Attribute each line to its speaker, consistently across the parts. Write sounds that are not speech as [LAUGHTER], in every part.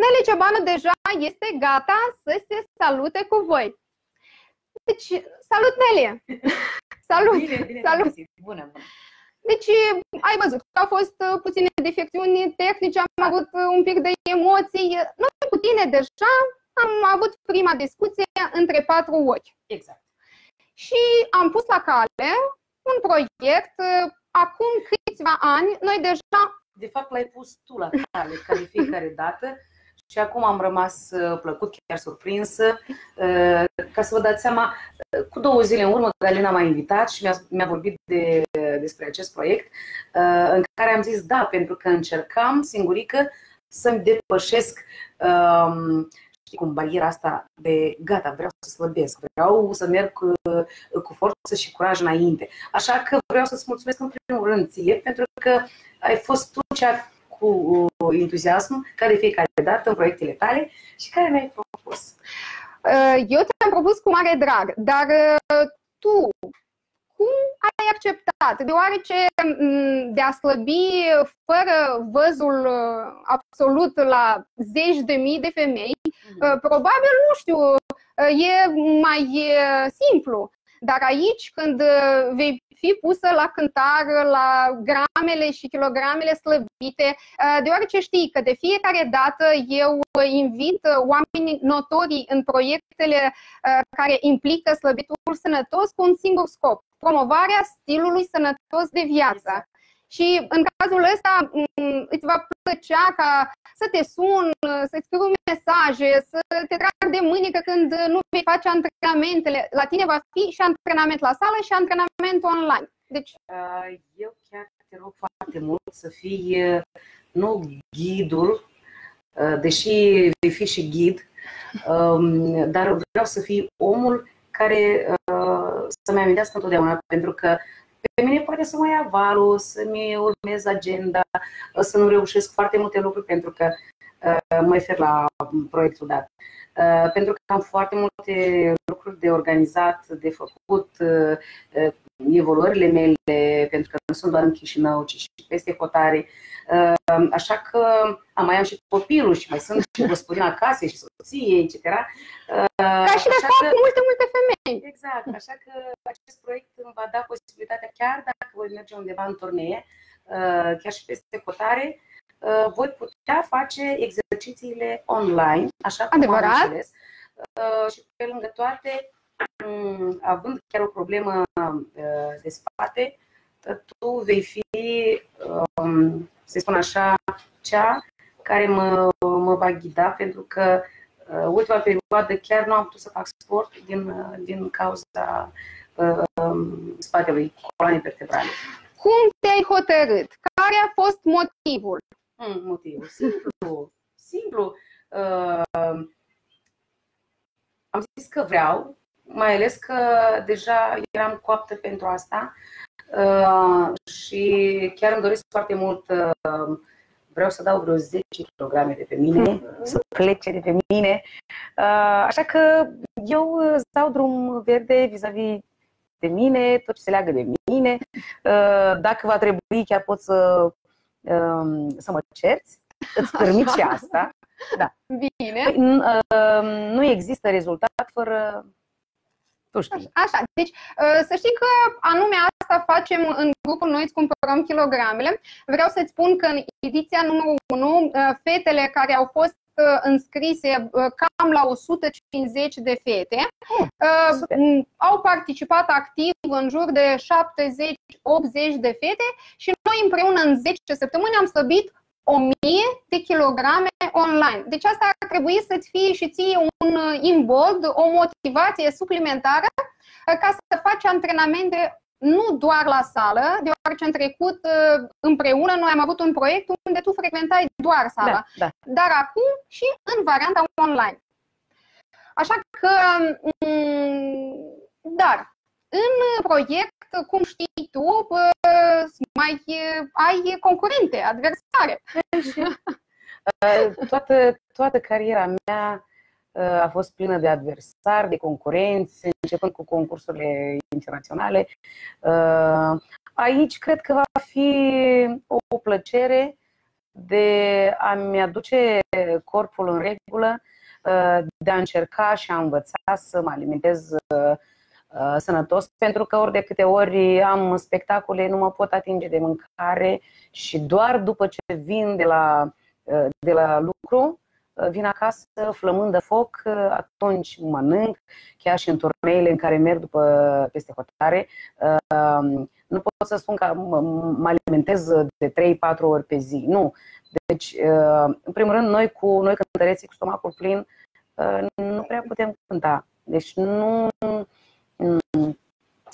Speaker 1: Nele Cebană deja este gata să se salute cu voi. Deci, salut, Nelie! salut!
Speaker 2: Bine, bine,
Speaker 1: salut!
Speaker 2: Bună, bună!
Speaker 1: Deci, ai văzut că au fost uh, puține defecțiuni tehnice, am avut uh, un pic de emoții. Noi cu tine deja am avut prima discuție între patru ochi.
Speaker 2: Exact.
Speaker 1: Și am pus la cale un proiect. Uh, acum câțiva ani, noi deja...
Speaker 2: De fapt, l-ai pus tu la cale, ca de fiecare dată. Și acum am rămas plăcut, chiar surprinsă. Ca să vă dați seama, cu două zile în urmă, Galina m-a invitat și mi-a, mi-a vorbit de, despre acest proiect, în care am zis da, pentru că încercam singurică să-mi depășesc um, știi cum, bariera asta de gata, vreau să slăbesc, vreau să merg cu, cu forță și curaj înainte. Așa că vreau să-ți mulțumesc în primul rând ție, pentru că ai fost tu cea cu entuziasm, ca de fiecare dată în proiectele tale și care mi-ai propus.
Speaker 1: Eu ți-am propus cu mare drag, dar tu cum ai acceptat? Deoarece de a slăbi fără văzul absolut la zeci de mii de femei, mm. probabil, nu știu, e mai simplu. Dar aici, când vei fi pusă la cântar, la gramele și kilogramele slăbite, deoarece știi că de fiecare dată eu invit oamenii notorii în proiectele care implică slăbitul sănătos cu un singur scop, promovarea stilului sănătos de viață. Și în cazul ăsta îți va plăcea ca să te sun, să-ți scriu mesaje, să te trag de mâine când nu vei face antrenamentele. La tine va fi și antrenament la sală și antrenament online. Deci...
Speaker 2: Eu chiar te rog foarte mult să fii nu ghidul, deși vei fi și ghid, dar vreau să fii omul care să-mi amintească întotdeauna, pentru că pe mine poate să mă ia valul, să-mi urmez agenda, să nu reușesc foarte multe lucruri pentru că mă refer la proiectul dat. Pentru că am foarte multe lucruri de organizat, de făcut, evoluările mele, pentru că nu sunt doar în Chișinău, ci și peste hotare. Așa că am mai am și copilul și mai sunt și gospodina casei și soție, etc.
Speaker 1: Ca și de fapt că, multe, multe femei.
Speaker 2: Exact, așa că acest proiect îmi va da posibilitatea, chiar dacă voi merge undeva în turnee, chiar și peste hotare, voi putea face exercițiile online, așa cum
Speaker 1: Adevărat.
Speaker 2: am înțeles. Și pe lângă toate, Mm, având chiar o problemă uh, de spate, tu vei fi, um, să spun așa, cea care mă, mă va ghida, pentru că uh, ultima perioadă chiar nu am putut să fac sport din, uh, din cauza um, spatelui, coloanei vertebrale.
Speaker 1: Cum te-ai hotărât? Care a fost motivul?
Speaker 2: Mm, motivul? Simplu. Simplu. Uh, am zis că vreau, mai ales că deja eram coaptă pentru asta uh, și chiar îmi doresc foarte mult, uh, vreau să dau vreo 10 kg de pe mine, mhm. să plece de pe mine. Uh, așa că eu îți dau drum verde vis-a-vis de mine, tot ce se leagă de mine. Dacă va trebui, chiar pot să, um, să mă cerți, îți permit și asta.
Speaker 1: Da. Bine.
Speaker 2: Păi, nu există rezultat fără tu știi.
Speaker 1: Așa, deci uh, să știi că anume asta facem în grupul Noi îți cumpărăm kilogramele. Vreau să-ți spun că în ediția numărul 1, uh, fetele care au fost uh, înscrise cam la 150 de fete. Super. Au participat activ în jur de 70-80 de fete și noi împreună în 10 săptămâni am slăbit 1000 de kilograme online. Deci asta ar trebui să-ți fie și ție un uh, imbold, o motivație suplimentară uh, ca să faci antrenamente nu doar la sală, deoarece în trecut uh, împreună noi am avut un proiect unde tu frecventai doar sala, da, da. dar acum și în varianta online. Așa că, mm, dar, în proiect, cum știi tu, mai ai concurente, adversare.
Speaker 2: Toată, toată cariera mea a fost plină de adversari, de concurenți, începând cu concursurile internaționale. Aici cred că va fi o plăcere de a-mi aduce corpul în regulă, de a încerca și a învăța să mă alimentez sănătos, pentru că ori de câte ori am spectacole, nu mă pot atinge de mâncare și doar după ce vin de la, de la lucru, vin acasă flămând de foc, atunci mănânc, chiar și în turneile în care merg după peste hotare. Nu pot să spun că mă alimentez de 3-4 ori pe zi. Nu. Deci, în primul rând, noi cu noi cântăreții cu stomacul plin nu prea putem cânta. Deci nu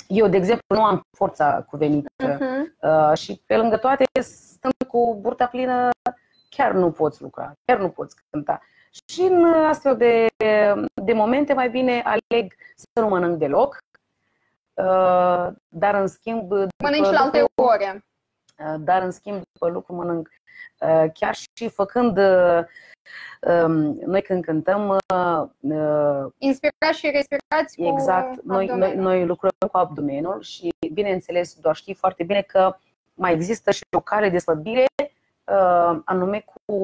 Speaker 2: eu, de exemplu, nu am forța cuvenită uh-huh. și pe lângă toate, stând cu burta plină, chiar nu poți lucra, chiar nu poți cânta. Și în astfel de, de momente mai bine aleg să nu mănânc deloc, uh, dar în schimb...
Speaker 1: Mănânci la alte ore.
Speaker 2: Uh, dar în schimb după lucru mănânc uh, chiar și făcând um, noi când cântăm
Speaker 1: inspirați și respirați cu
Speaker 2: exact, noi, noi, noi lucrăm cu abdomenul și bineînțeles doar știi foarte bine că mai există și o cale de slăbire uh, anume cu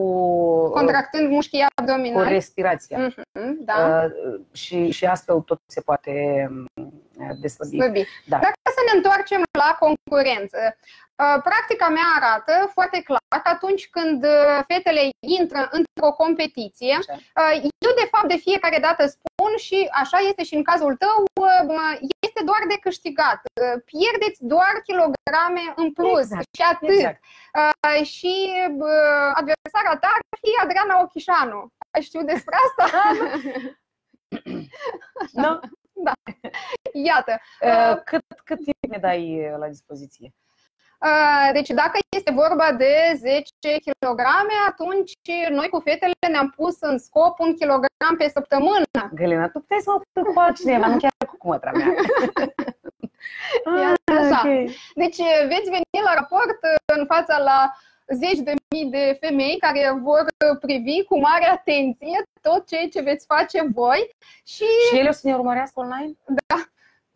Speaker 1: contractând mușchii abdominali
Speaker 2: cu respirația.
Speaker 1: Mm-hmm, da.
Speaker 2: uh, și, și astfel tot se poate um, deslăbi.
Speaker 1: Slăbi. Da. Dacă să ne întoarcem la concurență, uh, practica mea arată foarte clar că atunci când uh, fetele intră într-o competiție, uh, eu de fapt de fiecare dată spun și așa este și în cazul tău, este doar de câștigat. Pierdeți doar kilograme în plus exact. și atât. Exact. Și adversara ta ar fi Adriana Ochișanu. Știu despre asta? [LAUGHS]
Speaker 2: nu.
Speaker 1: Da. Iată.
Speaker 2: Uh, cât, cât timp ne dai uh, la dispoziție?
Speaker 1: Uh, deci dacă este vorba de 10 kg, atunci noi cu fetele ne-am pus în scop un kilogram pe săptămână.
Speaker 2: Galina, tu puteai să mă pui cu altcineva, nu chiar cu mătra mea. [LAUGHS]
Speaker 1: așa. Okay. Deci veți veni la raport în fața la zeci de mii de femei care vor privi cu mare atenție tot ceea ce veți face voi. Și,
Speaker 2: și ele o să ne urmărească online?
Speaker 1: Da.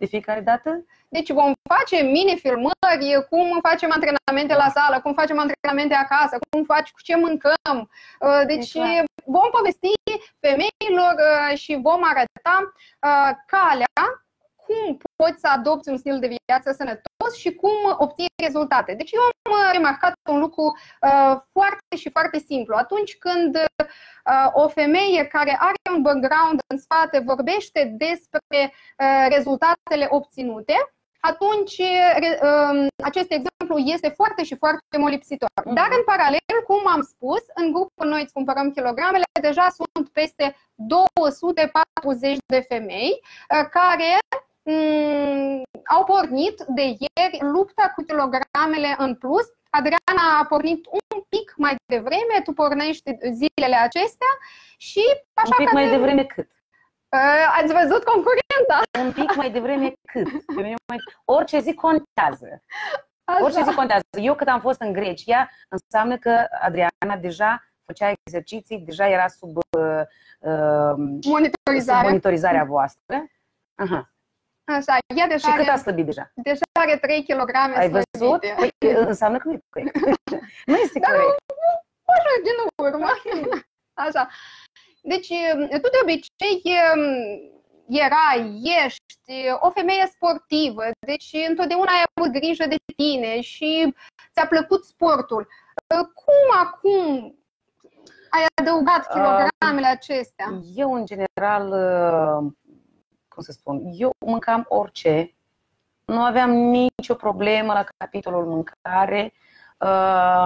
Speaker 2: De fiecare dată?
Speaker 1: Deci vom face mini-filmări, cum facem antrenamente la sală, cum facem antrenamente acasă, cum faci, cu ce mâncăm. Uh, deci exact. vom povesti femeilor uh, și vom arăta uh, calea cum poți să adopți un stil de viață sănătos și cum obții rezultate. Deci eu am remarcat un lucru uh, foarte și foarte simplu. Atunci când uh, o femeie care are un background în spate vorbește despre uh, rezultatele obținute, atunci um, acest exemplu este foarte și foarte molipsitor. Mhm. Dar în paralel, cum am spus, în grupul Noi îți cumpărăm kilogramele, deja sunt peste 240 de femei uh, care Mm, au pornit de ieri lupta cu kilogramele în plus. Adriana a pornit un pic mai devreme, tu pornești zilele acestea și așa
Speaker 2: Un pic
Speaker 1: că
Speaker 2: mai devreme cât?
Speaker 1: Uh, ați văzut concurența?
Speaker 2: Un pic mai devreme [LAUGHS] cât? Orice zi contează. Așa. Orice zi contează. Eu cât am fost în Grecia, înseamnă că Adriana deja făcea exerciții, deja era sub uh,
Speaker 1: monitorizarea.
Speaker 2: Sub monitorizarea voastră. Aha.
Speaker 1: Așa, ea deja
Speaker 2: și cât a slăbit deja?
Speaker 1: Deja are 3 kg
Speaker 2: Ai văzut? Păi, înseamnă că nu e corect. [LAUGHS] nu este
Speaker 1: Dar
Speaker 2: corect.
Speaker 1: Nu, așa, din urmă. [LAUGHS] Așa. Deci, tu de obicei erai, ești o femeie sportivă, deci întotdeauna ai avut grijă de tine și ți-a plăcut sportul. Cum acum ai adăugat kilogramele acestea?
Speaker 2: Eu, în general, cum să spun, eu mâncam orice, nu aveam nicio problemă la capitolul mâncare. Uh,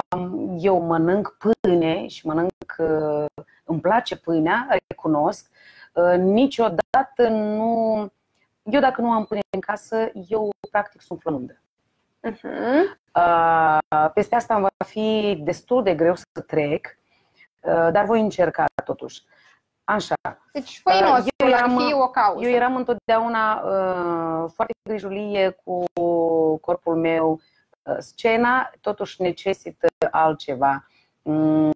Speaker 2: eu mănânc pâine și mănânc, uh, îmi place pâinea, recunosc. Uh, niciodată nu. Eu, dacă nu am pâine în casă, eu practic sunt flămândă. Uh-huh. Peste asta va fi destul de greu să trec, dar voi încerca totuși. Așa.
Speaker 1: Deci făinos eu eram, fi o cauză.
Speaker 2: Eu eram întotdeauna uh, foarte grijulie cu corpul meu. Uh, scena totuși necesită altceva. Mm,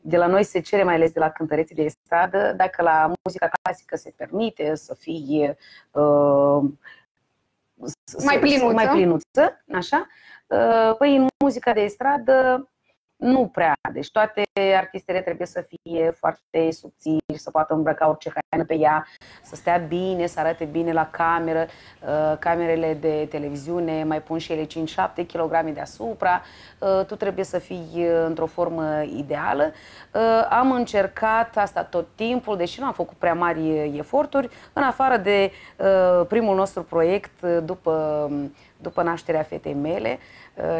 Speaker 2: de la noi se cere, mai ales de la cântăreții de stradă, dacă la muzica clasică se permite să fie uh,
Speaker 1: mai plinuță,
Speaker 2: mai plinuță așa? Uh, păi în muzica de stradă nu prea. Deci toate artistele trebuie să fie foarte subțiri, să poată îmbrăca orice haină pe ea, să stea bine, să arate bine la cameră. Uh, camerele de televiziune mai pun și ele 5-7 kg deasupra. Uh, tu trebuie să fii uh, într-o formă ideală. Am încercat asta tot timpul, deși nu am făcut prea mari eforturi, în afară de primul nostru proiect după, după nașterea fetei mele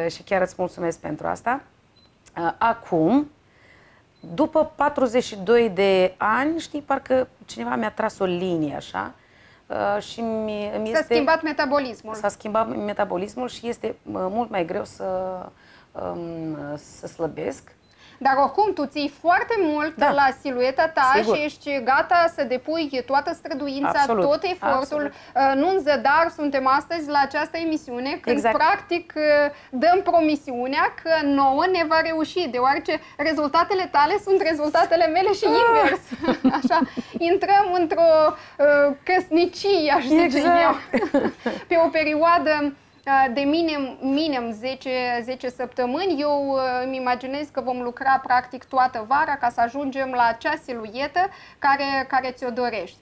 Speaker 2: și chiar îți mulțumesc pentru asta. Uh, acum, după 42 de ani, știi, parcă cineva mi-a tras o linie așa uh, și mi, mi
Speaker 1: S-a
Speaker 2: este...
Speaker 1: schimbat metabolismul.
Speaker 2: S-a schimbat metabolismul și este uh, mult mai greu să, um, să slăbesc.
Speaker 1: Dar oricum, tu ții foarte mult da. la silueta ta Sigur. și ești gata să depui toată străduința, Absolut. tot efortul. Absolut. Uh, nu în zădar suntem astăzi la această emisiune, când exact. practic uh, dăm promisiunea că nouă ne va reuși, deoarece rezultatele tale sunt rezultatele mele și ah. invers. [LAUGHS] Așa, intrăm într-o uh, căsnicie, aș zice exact. eu, [LAUGHS] pe o perioadă Uh, de minim, minim 10, 10 săptămâni. Eu uh, îmi imaginez că vom lucra practic toată vara ca să ajungem la acea siluetă care, care ți-o dorești.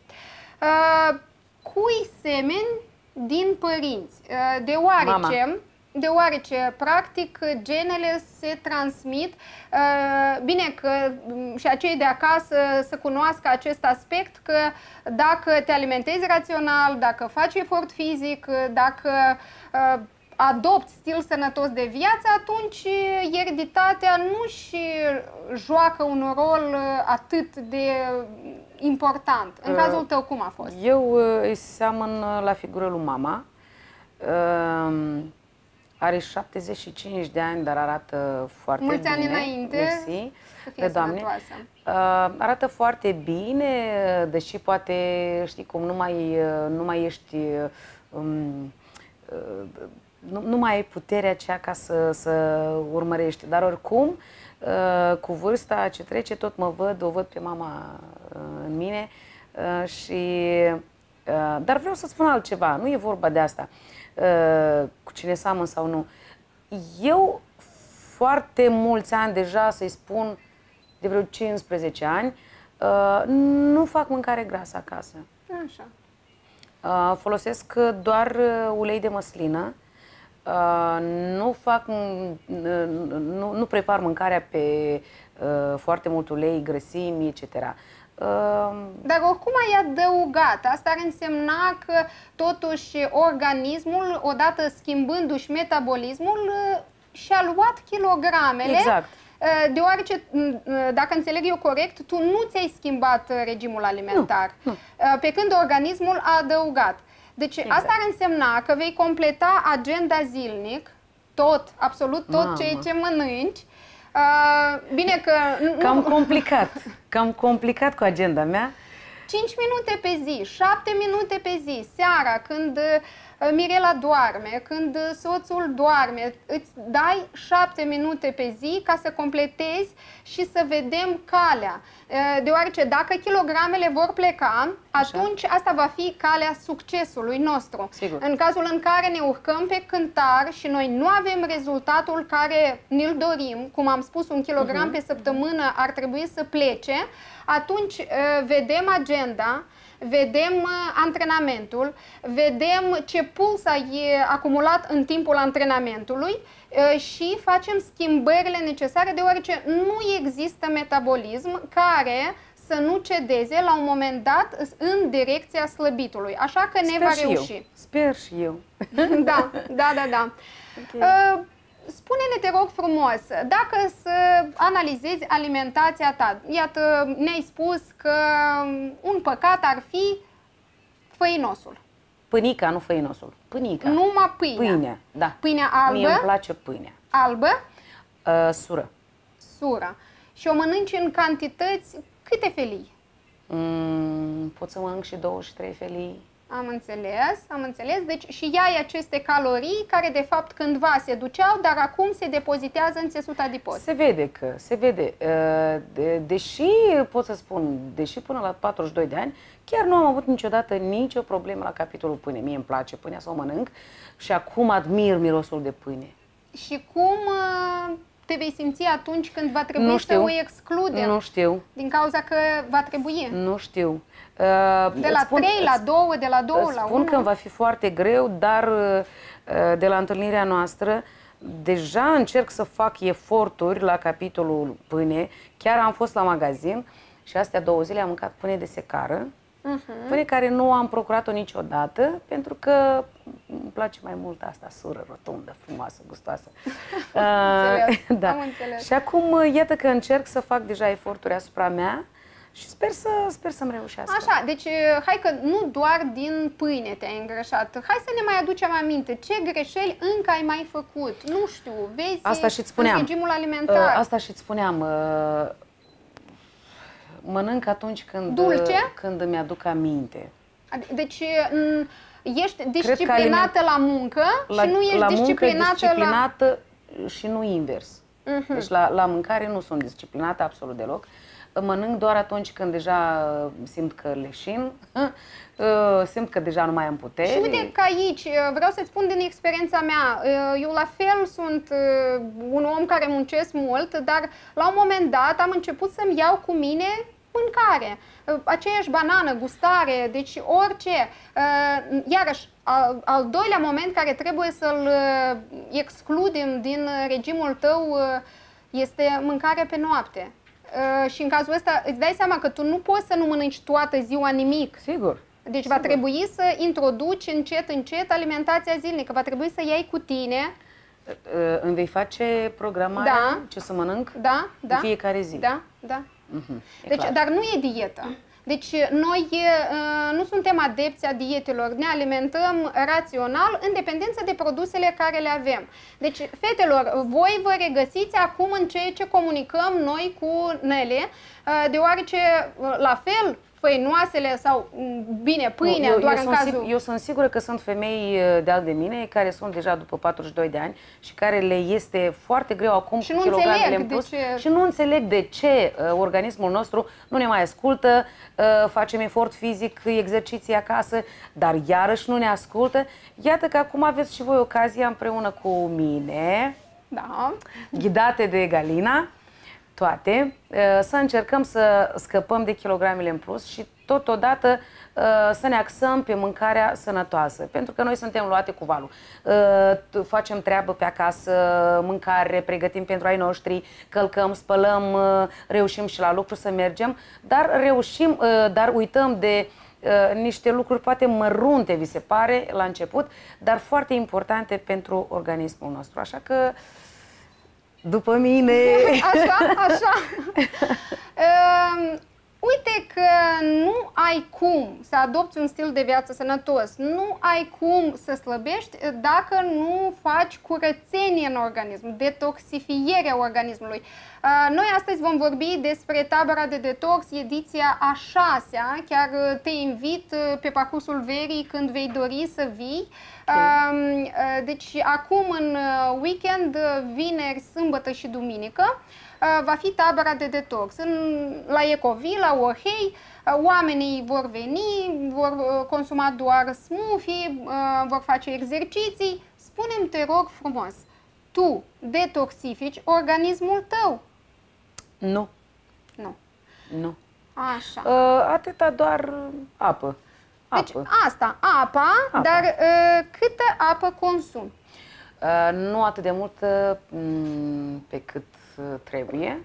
Speaker 1: Uh, cui semeni din părinți? Deoarece... Mama deoarece, practic, genele se transmit. Bine că mm, și acei de acasă să cunoască acest aspect, că dacă te alimentezi rațional, dacă faci efort fizic, dacă adopți stil sănătos de viață, atunci ereditatea nu și joacă un rol atât de important. În cazul tău, cum a fost?
Speaker 2: Eu îi seamăn la figură lui mama. Are 75 de ani, dar arată foarte
Speaker 1: Mulți
Speaker 2: bine.
Speaker 1: Mulți ani înainte
Speaker 2: Mersi, de Doamne. Uh, arată foarte bine, deși poate, știi cum, nu mai, nu mai ești... Um, uh, nu, nu mai ai puterea aceea ca să, să urmărești. Dar oricum, uh, cu vârsta ce trece, tot mă văd, o văd pe mama uh, în mine uh, și... Uh, dar vreau să spun altceva, nu e vorba de asta. Uh, Uh, cu cine seamăn sau nu. Eu, foarte mulți ani deja, să-i spun, de vreo 15 ani, uh, nu fac mâncare grasă acasă.
Speaker 1: Așa.
Speaker 2: Uh, folosesc doar ulei de măslină. Nu fac, nu, nu prepar mâncarea pe foarte mult ulei, grăsimi, etc.
Speaker 1: Dar oricum ai adăugat. Asta ar însemna că totuși organismul, odată schimbându-și metabolismul, și-a luat kilogramele.
Speaker 2: Exact.
Speaker 1: Uh, deoarece, mm, uh, dacă înțeleg eu corect, tu nu ți-ai schimbat regimul alimentar, nu, nu. Uh, pe când organismul a adăugat. Deci exact. asta ar însemna că vei completa agenda zilnic, tot, absolut tot Mamă. ceea ce mănânci, Uh, bine că...
Speaker 2: Cam complicat. Cam complicat cu agenda mea.
Speaker 1: 5 minute pe zi, 7 minute pe zi, seara, când uh, Mirela doarme, când soțul doarme, îți dai 7 minute pe zi ca să completezi și să vedem calea. Deoarece dacă kilogramele vor pleca, atunci Așa. asta va fi calea succesului nostru.
Speaker 2: Sigur.
Speaker 1: În cazul în care ne urcăm pe cântar și noi nu avem rezultatul care ne-l dorim, cum am spus, un kilogram uh-huh. pe săptămână ar trebui să plece, atunci vedem agenda, vedem antrenamentul, vedem ce puls ai acumulat în timpul antrenamentului și facem schimbările necesare deoarece nu există metabolism care să nu cedeze la un moment dat în direcția slăbitului. Așa că ne Sper va reuși.
Speaker 2: Eu. Sper și eu.
Speaker 1: Da, da, da, da. [LAUGHS] Okay. Spune-ne, te rog frumos, dacă să analizezi alimentația ta, iată, ne-ai spus că un păcat ar fi făinosul.
Speaker 2: Pânica, nu făinosul. Pânica.
Speaker 1: Numai pâinea.
Speaker 2: Pâinea, da.
Speaker 1: Pâinea albă.
Speaker 2: Mie îmi place pâinea.
Speaker 1: Albă?
Speaker 2: Uh, sură.
Speaker 1: Sură. Și o mănânci în cantități câte felii?
Speaker 2: Mm, pot să mănânc și două și trei felii.
Speaker 1: Am înțeles, am înțeles. Deci și ai aceste calorii care de fapt cândva se duceau, dar acum se depozitează în țesut adipos.
Speaker 2: Se vede că, se vede. Uh, de, deși, pot să spun, deși până la 42 de ani, chiar nu am avut niciodată nicio problemă la capitolul pâine. Mie îmi place pâinea să o mănânc și acum admir mirosul de pâine.
Speaker 1: Și cum uh, te vei simți atunci când va trebui
Speaker 2: Nu
Speaker 1: să
Speaker 2: știu.
Speaker 1: o excludem?
Speaker 2: Nu știu,
Speaker 1: Din cauza că va trebui.
Speaker 2: nu știu. Uh,
Speaker 1: De
Speaker 2: îți
Speaker 1: la
Speaker 2: spun-
Speaker 1: 3 la
Speaker 2: îți-
Speaker 1: 2, de la 2
Speaker 2: Îți
Speaker 1: la
Speaker 2: spun
Speaker 1: 1.
Speaker 2: că va fi foarte greu, dar uh, de la întâlnirea noastră deja încerc să fac eforturi la capitolul pâine. Chiar am fost la magazin și astea două zile am mâncat pâine de secară.
Speaker 1: Mhm.
Speaker 2: Pâine care nu am procurat-o niciodată, pentru că îmi place mai mult asta, sură, rotundă, frumoasă, gustoasă. [LAUGHS]
Speaker 1: înțeles,
Speaker 2: Uh, [LAUGHS] da.
Speaker 1: am înțeles.
Speaker 2: Și acum, uh, iată că încerc să fac deja eforturi asupra mea și sper, să, sper să-mi reușească.
Speaker 1: Așa, deci hai că nu doar din pâine te-ai îngrășat. Hai să ne mai aducem aminte. Ce greșeli încă ai mai făcut? Nu știu, vezi
Speaker 2: Asta și-ți spuneam.
Speaker 1: în regimul
Speaker 2: Uh,
Speaker 1: alimentar.
Speaker 2: Asta și-ți spuneam. uh, Mănânc atunci când,
Speaker 1: Dulce?
Speaker 2: uh, când îmi aduc aminte.
Speaker 1: Ad- Deci m, ești
Speaker 2: că
Speaker 1: disciplinată la muncă
Speaker 2: La,
Speaker 1: și nu ești
Speaker 2: la muncă
Speaker 1: disciplinată, la...
Speaker 2: disciplinată și nu invers.
Speaker 1: Mhm.
Speaker 2: Deci la, la mâncare nu sunt disciplinată absolut deloc. Mănânc doar atunci când deja uh, simt că leșin, [LAUGHS] uh, simt că deja nu mai am putere.
Speaker 1: Și uite că aici, uh, vreau să-ți spun din experiența mea, uh, eu la fel sunt uh, un om care muncesc mult, dar la un moment dat am început să-mi iau cu mine mâncare. Uh, Aceeași banană, gustare, deci orice. Uh, Iarăși, al, al doilea moment care trebuie să-l uh, excludem din uh, regimul tău uh, este mâncarea pe noapte. Uh, Și în cazul ăsta îți dai seama că tu nu poți să nu mănânci toată ziua nimic.
Speaker 2: Sigur.
Speaker 1: Deci va trebui să introduci încet, încet alimentația zilnică. Va trebui să iei cu tine,
Speaker 2: Uh, Îmi vei face programarea
Speaker 1: Da.
Speaker 2: ce să mănânc
Speaker 1: da, da,
Speaker 2: în fiecare zi.
Speaker 1: da, da.
Speaker 2: Mhm, e
Speaker 1: Deci,
Speaker 2: clar.
Speaker 1: dar nu e dietă. Deci noi uh, nu suntem adepți a dietelor, ne alimentăm rațional în dependență de produsele care le avem. Deci, fetelor, voi vă regăsiți acum în ceea ce comunicăm noi cu Nele, uh, deoarece, uh, la fel, făinoasele sau, m, bine, pâinea,
Speaker 2: eu,
Speaker 1: doar
Speaker 2: eu
Speaker 1: în
Speaker 2: sunt
Speaker 1: cazul...
Speaker 2: sig- eu sunt sigură că sunt femei uh, de al de mine care sunt deja după 42 de ani și care le este foarte greu acum
Speaker 1: Și
Speaker 2: cu
Speaker 1: nu
Speaker 2: kilogramele
Speaker 1: înțeleg
Speaker 2: în
Speaker 1: de
Speaker 2: plus
Speaker 1: ce-
Speaker 2: și nu înțeleg de ce uh, organismul nostru nu ne mai ascultă, uh, facem efort fizic, exerciții acasă, dar iarăși nu ne ascultă. Iată că acum aveți și voi ocazia împreună cu mine,
Speaker 1: Da.
Speaker 2: ghidate de Galina, toate, uh, să încercăm să scăpăm de kilogramele în plus și totodată uh, să ne axăm pe mâncarea sănătoasă. Pentru că noi suntem luate cu valul. Uh, t- Facem treabă pe acasă, mâncare, pregătim pentru ai noștri, călcăm, spălăm, uh, reușim și la lucru să mergem, dar reușim, uh, dar uităm de uh, niște lucruri poate mărunte, vi se pare, la început, dar foarte importante pentru organismul nostru. Așa că după mine... [LAUGHS]
Speaker 1: Așa, așa. [LAUGHS] Um, uite că nu ai cum să adopți un stil de viață sănătos, nu ai cum să slăbești dacă nu faci curățenie în organism, detoxifierea organismului. Uh, Noi astăzi vom vorbi despre tabăra de detox, ediția a șasea, chiar uh, te invit uh, pe parcursul verii când vei dori să vii. Um, uh, Deci acum în uh, weekend, uh, vineri, sâmbătă și duminică, uh, va fi tabăra de detox. În, la Ecoville, la Orhei, uh, oamenii vor veni, vor uh, consuma doar smoothie, uh, vor face exerciții. Spune-mi, te rog frumos, tu detoxifici organismul tău?
Speaker 2: Nu,
Speaker 1: Nu.
Speaker 2: nu.
Speaker 1: Așa.
Speaker 2: Uh, atâta doar apă.
Speaker 1: Deci
Speaker 2: Apă.
Speaker 1: asta, apa,
Speaker 2: Apa.
Speaker 1: dar uh, câtă apă consumi?
Speaker 2: Uh, nu atât de mult uh, m, pe cât uh, trebuie,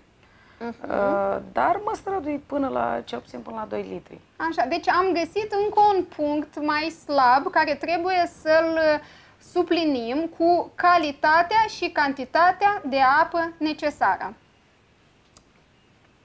Speaker 1: Mhm.
Speaker 2: uh, dar mă strădui până la, cel puțin până la 2 litri.
Speaker 1: Așa, deci am găsit încă un punct mai slab care trebuie să-l uh, suplinim cu calitatea și cantitatea de apă necesară.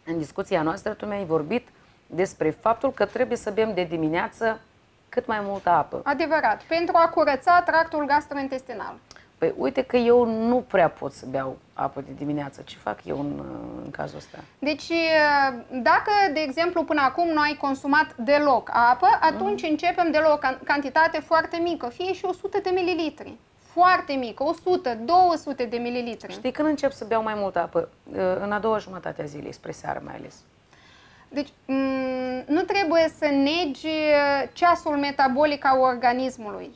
Speaker 2: În discuția noastră tu mi-ai vorbit despre faptul că trebuie să bem de dimineață cât mai multă apă.
Speaker 1: Adevărat, pentru a curăța tractul gastrointestinal.
Speaker 2: Păi uite că eu nu prea pot să beau apă de dimineață. Ce fac eu în, în cazul ăsta?
Speaker 1: Deci, uh, dacă, de exemplu, până acum nu ai consumat deloc apă, atunci începem de la o can- cantitate foarte mică, fie și 100 de mililitri. Foarte mică, 100, 200 de mililitri.
Speaker 2: Știi când încep să beau mai multă apă? Uh, În a doua jumătate a zilei, spre seară mai ales.
Speaker 1: Deci, m, nu trebuie să negi uh, ceasul metabolic al organismului.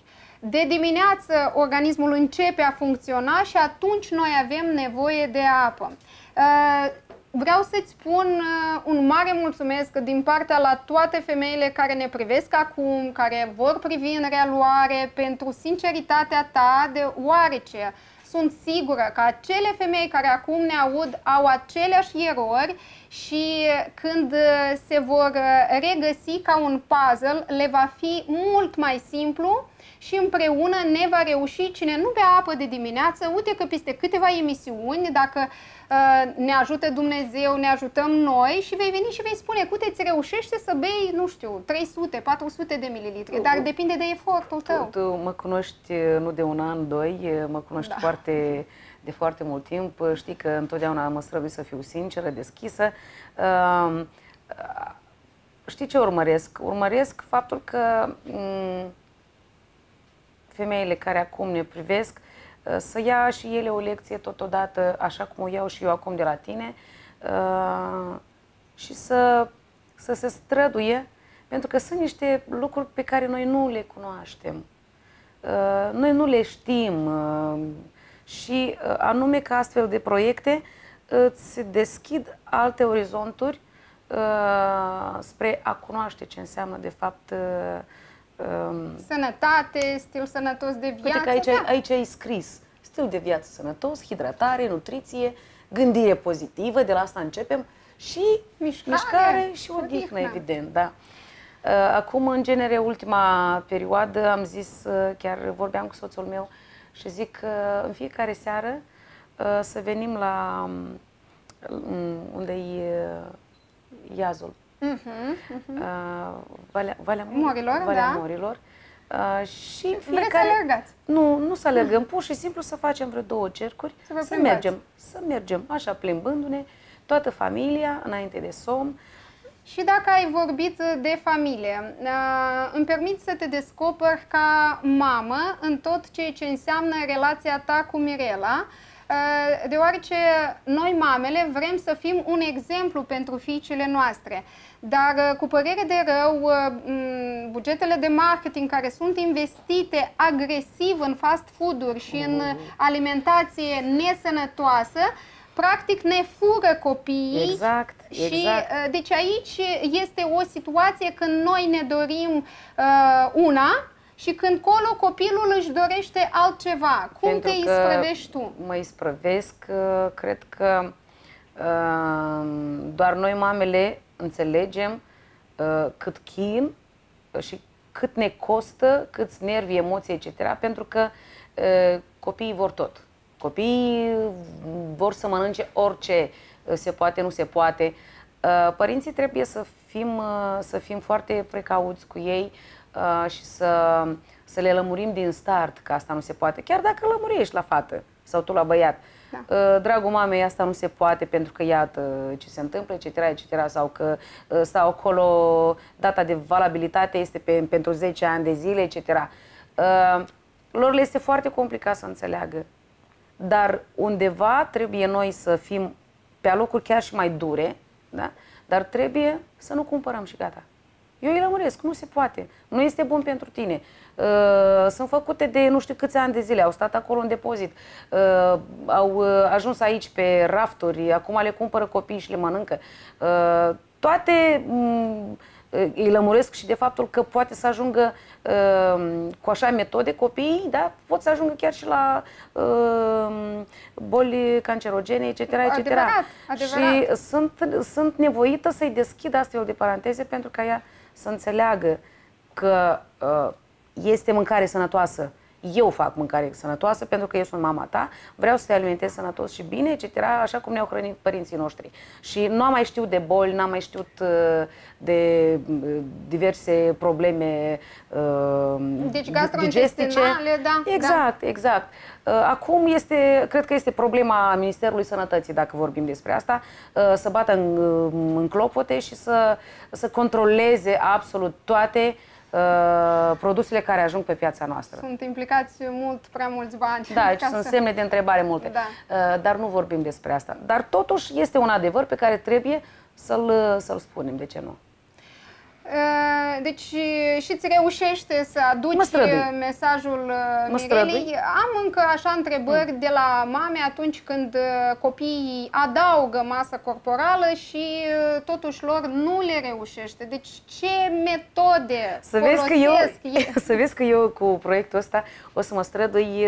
Speaker 1: De dimineață organismul începe a funcționa și atunci noi avem nevoie de apă. Uh, vreau să-ți spun uh, un mare mulțumesc din partea la toate femeile care ne privesc acum, care vor privi în reluare pentru sinceritatea ta, deoarece sunt sigură că acele femei care acum ne aud au aceleași erori și când se vor regăsi ca un puzzle, le va fi mult mai simplu și împreună ne va reuși cine nu bea apă de dimineață, uite că peste câteva emisiuni, dacă uh, ne ajută Dumnezeu, ne ajutăm noi și vei veni și vei spune, uite, îți reușește să bei, nu știu, 300, 400 de mililitri, dar depinde de efortul tău.
Speaker 2: Tu, tu mă cunoști nu de un an, doi, mă cunoști da. foarte de foarte mult timp. Știi că întotdeauna mă strădui să fiu sinceră, deschisă. Uh, știi ce urmăresc? Urmăresc faptul că um, femeile care acum ne privesc uh, să ia și ele o lecție totodată, așa cum o iau și eu acum de la tine, uh, și să, să se străduie, pentru că sunt niște lucruri pe care noi nu le cunoaștem. Uh, noi nu le știm și anume că astfel de proiecte îți deschid alte orizonturi spre a cunoaște ce înseamnă de fapt
Speaker 1: Um, Sănătate, stil sănătos de viață. Uite
Speaker 2: că aici, da. aici ai scris stil de viață sănătos, hidratare, nutriție, gândire pozitivă, de la asta începem, și mișcare, mișcare și odihnă, odihnă, evident, da. Uh, acum, în genere, ultima perioadă, am zis, uh, chiar vorbeam cu soțul meu și zic că în fiecare seară uh, să venim la um, unde e iazul uh-huh, uh-huh. Uh, Valea, Valea
Speaker 1: Morilor,
Speaker 2: Valea
Speaker 1: da.
Speaker 2: Morilor. Uh, și
Speaker 1: fiecare... Vreți să alergați?
Speaker 2: Nu, nu să alergăm, pur și simplu să facem vreo două cercuri, să, să mergem, să mergem așa plimbându-ne, toată familia, înainte de somn.
Speaker 1: Și dacă ai vorbit de familie, uh, îmi permit să te descoperi ca mamă în tot ceea ce înseamnă relația ta cu Mirela, uh, deoarece noi, mamele, vrem să fim un exemplu pentru fiicele noastre. Dar uh, cu părere de rău, uh, bugetele de marketing care sunt investite agresiv în fast food-uri și în uh, alimentație nesănătoasă, practic ne fură copiii.
Speaker 2: Exact,
Speaker 1: exact. Și deci aici este o situație când noi ne dorim uh, una și când colo copilul își dorește altceva. Cum Pentru te isprăvești tu?
Speaker 2: Mă isprăvesc, cred că uh, doar noi mamele înțelegem uh, cât chin și cât ne costă, câți nervi, emoții, etc. Pentru că uh, copiii vor tot. Copiii vor să mănânce orice uh, se poate, nu se poate. Uh, părinții trebuie să fim, uh, să fim foarte precauți cu ei uh, și să, să le lămurim din start că asta nu se poate. Chiar dacă lămurești la fată sau tu la băiat. Uh, da. Uh, dragul mamei, asta nu se poate pentru că iată ce se întâmplă, etc., etc., sau că uh, stau acolo, data de valabilitate este pe, pentru 10 ani de zile, etc. Uh, lor le este foarte complicat să înțeleagă. Dar undeva trebuie noi să fim pe alocuri chiar și mai dure, da? dar trebuie să nu cumpărăm și gata. Eu îi lămuresc, nu se poate. Nu este bun pentru tine. Uh, sunt făcute de nu știu câți ani de zile, au stat acolo în depozit, uh, au uh, ajuns aici pe rafturi, acum le cumpără copiii și le mănâncă. Uh, toate um, îi lămuresc și de faptul că poate să ajungă uh, cu așa metode copiii, da, pot să ajungă chiar și la uh, boli cancerogene, etc. etc.
Speaker 1: Adevărat, adevărat.
Speaker 2: Și sunt, sunt nevoită să-i deschid astfel de paranteze pentru ca ea să înțeleagă că uh, este mâncare sănătoasă. Eu fac mâncare sănătoasă pentru că eu sunt mama ta, vreau să te alimentez sănătos și bine, etc., așa cum ne-au hrănit părinții noștri. Și nu am mai știut de boli, n-am mai știut uh, de uh, diverse probleme
Speaker 1: uh, deci gestice. da.
Speaker 2: Exact, da. exact. Acum este, cred că este problema Ministerului Sănătății, dacă vorbim despre asta, să bată în, în clopote și să, să controleze absolut toate uh, Uh, produsele care ajung pe piața noastră.
Speaker 1: Sunt implicați mult, prea mulți bani.
Speaker 2: Da, și sunt să... semne de întrebare multe. Da. Uh, dar nu vorbim despre asta. Dar totuși este un adevăr pe care trebuie să-l, să-l spunem, de ce nu?
Speaker 1: Uh, deci și îți reușește să aduci mesajul mă Mirelei. Am încă așa întrebări mm. de la mame atunci când copiii adaugă masă corporală și totuși lor nu le reușește. Deci ce metode să
Speaker 2: vezi că eu, [LAUGHS] Să vezi că eu cu proiectul ăsta o să mă strădui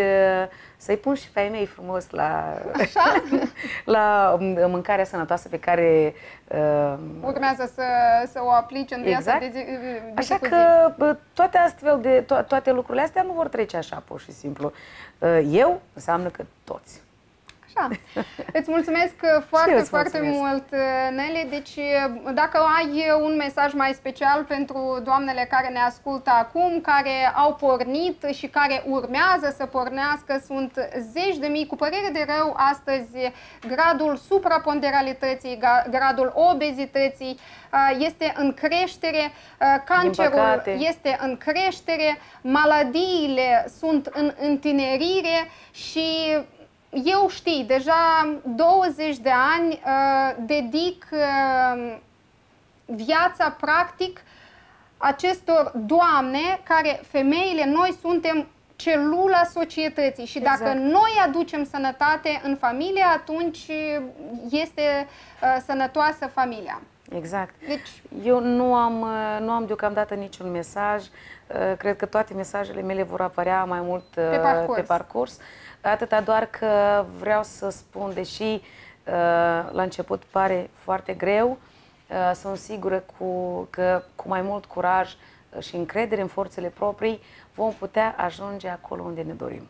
Speaker 2: să-i pun și pe mei frumos la, Așa? [LAUGHS] la mâncarea sănătoasă pe care
Speaker 1: uh, urmează să, să o aplice în viața exact. de, zi, de
Speaker 2: Așa că zi. toate astfel de to- toate lucrurile astea nu vor trece așa pur și simplu. Uh, eu înseamnă că toți.
Speaker 1: Așa. Îți mulțumesc uh, foarte, foarte mulțumesc. mult, uh, Nele. Deci, uh, dacă ai un mesaj mai special pentru doamnele care ne ascultă acum, care au pornit și care urmează să pornească, sunt zeci de mii, cu părere de rău, astăzi gradul supraponderalității, gradul obezității este în creștere, cancerul este în creștere, maladiile sunt în întinerire și eu știi, deja 20 de ani uh, dedic uh, viața practic acestor doamne care, femeile, noi suntem celula societății și exact. dacă noi aducem sănătate în familie, atunci este uh, sănătoasă familia.
Speaker 2: Exact. Deci, Eu nu am, uh, nu am deocamdată niciun mesaj. Uh, cred că toate mesajele mele vor apărea mai mult pe uh, parcurs. Pe parcurs. Atâta doar că vreau să spun, deși uh, la început pare foarte greu, uh, sunt sigură cu, că cu mai mult curaj și încredere în forțele proprii vom putea ajunge acolo unde ne dorim.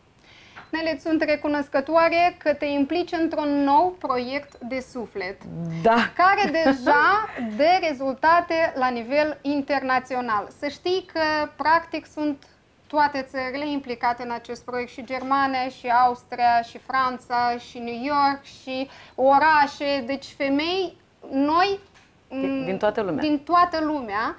Speaker 1: Nele, sunt recunoscătoare că te implici într-un nou proiect de suflet,
Speaker 2: da.
Speaker 1: care [LAUGHS] deja dă rezultate la nivel internațional. Să știi că, practic, sunt toate țările implicate în acest proiect, și Germania, și Austria, și Franța, și New York, și orașe, deci femei, noi...
Speaker 2: Din, din toată lumea.
Speaker 1: Din toată lumea.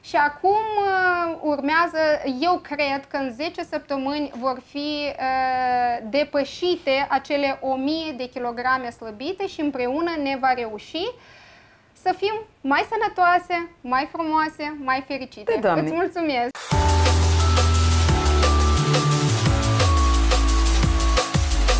Speaker 1: Și acum uh, urmează, eu cred că în 10 săptămâni vor fi uh, depășite acele 1000 de kilograme slăbite și împreună ne va reuși să fim mai sănătoase, mai frumoase, mai fericite.
Speaker 2: Îți
Speaker 1: mulțumesc!